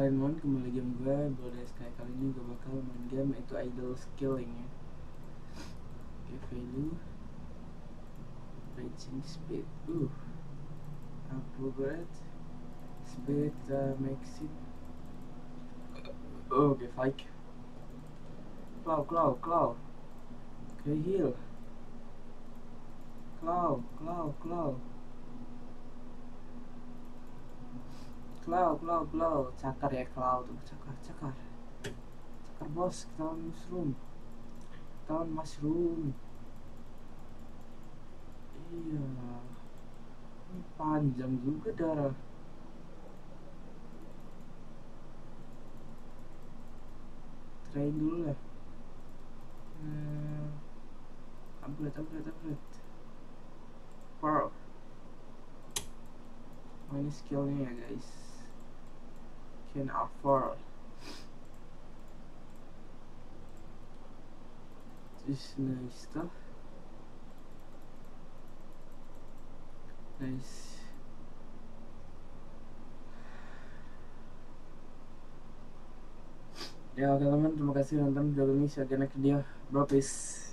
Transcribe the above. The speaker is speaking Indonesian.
Kalian mohon kembali sama gue Boleh sekali kali ini gue bakal main game Itu idle skilling ya. Oke value Raging speed. Uh. Upgrade Speed uh, makes it. Oh, Oke fake Claw claw claw. Oke heal. Claw claw claw Cloud, cloud, cloud, cakar ya cloud, cakar, cakar, cakar. Bos, kita mushroom, kita mushroom. Iya, ini panjang juga darah. Train dulu lah. Hmm, upgrade, upgrade, upgrade. Oh, ini skillnya ya guys can afford this nice stuff. Nice. Ya oke teman. Terima kasih nonton video ini saya next video bro peace